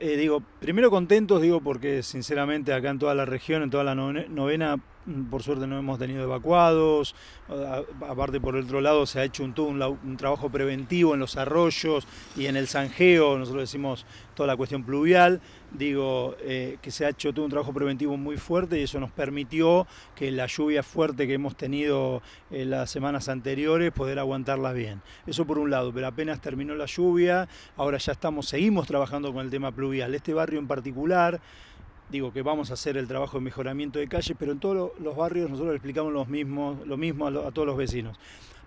Eh, digo, primero contentos, digo, porque sinceramente acá en toda la región, en toda la novena, por suerte no hemos tenido evacuados, aparte por el otro lado se ha hecho un, un, trabajo preventivo en los arroyos y en el zanjeo, nosotros decimos toda la cuestión pluvial, digo, eh, que se ha hecho todo un trabajo preventivo muy fuerte y eso nos permitió que la lluvia fuerte que hemos tenido en las semanas anteriores, poder aguantarlas bien. Eso por un lado, pero apenas terminó la lluvia, ahora ya estamos, seguimos trabajando con el tema pluvial. Este barrio en particular, digo que vamos a hacer el trabajo de mejoramiento de calles, pero en todos los barrios nosotros le explicamos los mismos, lo mismo a todos los vecinos.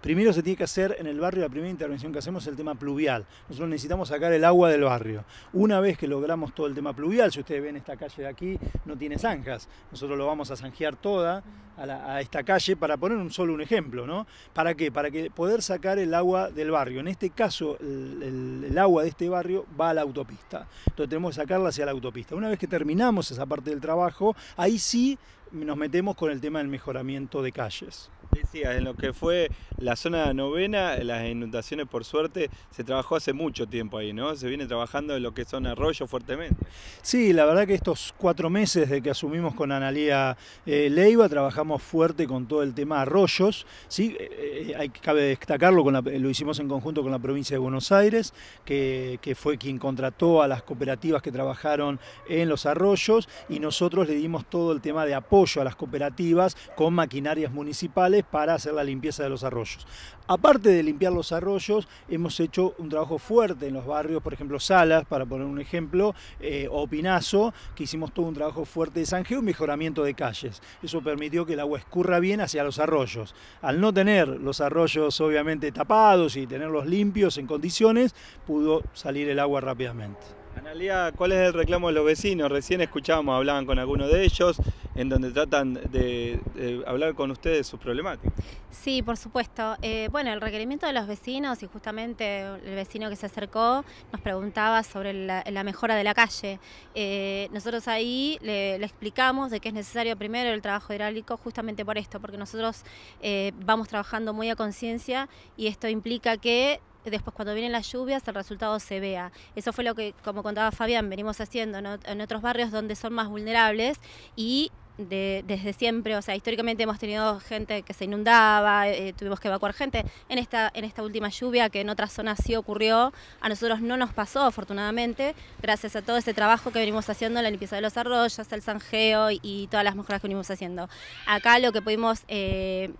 Primero se tiene que hacer en el barrio, la primera intervención que hacemos es el tema pluvial. Nosotros necesitamos sacar el agua del barrio. Una vez que logramos todo el tema pluvial, si ustedes ven esta calle de aquí, no tiene zanjas. Nosotros lo vamos a zanjear toda a, esta calle para poner un solo un ejemplo, ¿no? ¿Para qué? Para que poder sacar el agua del barrio. En este caso, el, el agua de este barrio va a la autopista. Entonces tenemos que sacarla hacia la autopista. Una vez que terminamos esa parte del trabajo, ahí sí nos metemos con el tema del mejoramiento de calles. Decía, en lo que fue la zona novena, las inundaciones por suerte, se trabajó hace mucho tiempo ahí, ¿no? Se viene trabajando en lo que son arroyos fuertemente. Sí, la verdad que estos cuatro meses de que asumimos con Analía eh, Leiva, trabajamos fuerte con todo el tema arroyos, ¿sí? Eh, eh, hay, cabe destacarlo, lo hicimos en conjunto con la provincia de Buenos Aires, que, que fue quien contrató a las cooperativas que trabajaron en los arroyos y nosotros le dimos todo el tema de apoyo a las cooperativas con maquinarias municipales para hacer la limpieza de los arroyos. Aparte de limpiar los arroyos, hemos hecho un trabajo fuerte en los barrios, por ejemplo Salas, para poner un ejemplo, eh, o Pinazo, que hicimos todo un trabajo fuerte de zanjeo y mejoramiento de calles. Eso permitió que el agua escurra bien hacia los arroyos. Al no tener los arroyos obviamente tapados y tenerlos limpios en condiciones, pudo salir el agua rápidamente. Analia, ¿cuál es el reclamo de los vecinos? Recién escuchábamos, hablaban con algunos de ellos, en donde tratan de, hablar con ustedes de sus problemáticas. Sí, por supuesto. Eh, bueno, el requerimiento de los vecinos y justamente el vecino que se acercó nos preguntaba sobre la, mejora de la calle. Eh, nosotros ahí le, explicamos de que es necesario primero el trabajo hidráulico justamente por esto, porque nosotros eh, vamos trabajando muy a conciencia y esto implica que después cuando vienen las lluvias el resultado se vea. Eso fue lo que, como contaba Fabián, venimos haciendo en otros barrios donde son más vulnerables y desde siempre, o sea, históricamente hemos tenido gente que se inundaba, eh, tuvimos que evacuar gente. En esta, en esta última lluvia, que en otras zonas sí ocurrió, a nosotros no nos pasó, afortunadamente, gracias a todo ese trabajo que venimos haciendo, la limpieza de los arroyos, el zanjeo y, todas las mejoras que venimos haciendo. Acá lo que pudimos... Eh,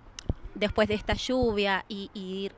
después de esta lluvia y,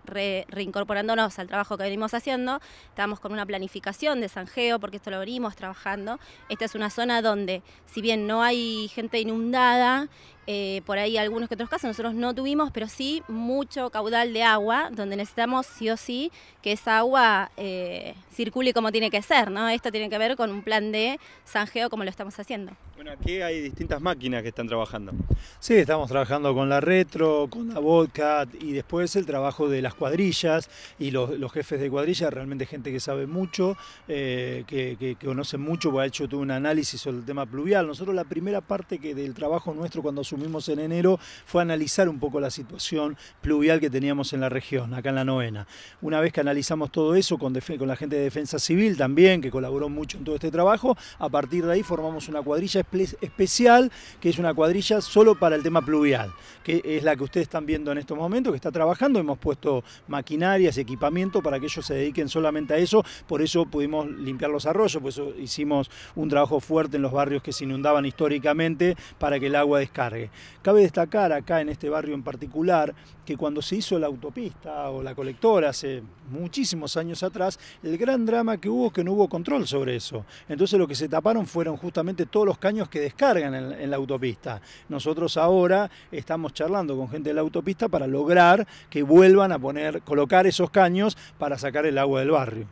reincorporándonos al trabajo que venimos haciendo, estamos con una planificación de Sanjeo, porque esto lo venimos trabajando. Esta es una zona donde, si bien no hay gente inundada, eh, por ahí algunos que otros casos nosotros no tuvimos, pero sí mucho caudal de agua, donde necesitamos sí o sí que esa agua eh, circule como tiene que ser, ¿no? Esto tiene que ver con un plan de zanjeo como lo estamos haciendo. Bueno, aquí hay distintas máquinas que están trabajando. Sí, estamos trabajando con la retro, con la vodka y después el trabajo de las cuadrillas y los, jefes de cuadrilla, realmente gente que sabe mucho, eh, que, que, conoce mucho, porque ha hecho todo un análisis sobre el tema pluvial. Nosotros la primera parte que del trabajo nuestro cuando asumimos en enero fue analizar un poco la situación pluvial que teníamos en la región, acá en la novena. Una vez que analizamos todo eso con, con la gente de Defensa Civil también, que colaboró mucho en todo este trabajo, a partir de ahí formamos una cuadrilla especial, que es una cuadrilla solo para el tema pluvial, que es la que ustedes están en estos momentos, que está trabajando, hemos puesto maquinarias, equipamiento para que ellos se dediquen solamente a eso, por eso pudimos limpiar los arroyos, por eso hicimos un trabajo fuerte en los barrios que se inundaban históricamente para que el agua descargue. Cabe destacar acá en este barrio en particular que cuando se hizo la autopista o la colectora hace muchísimos años atrás, el gran drama que hubo es que no hubo control sobre eso. Entonces lo que se taparon fueron justamente todos los caños que descargan en, la autopista. Nosotros ahora estamos charlando con gente de la autopista para lograr que vuelvan a poner, colocar esos caños para sacar el agua del barrio.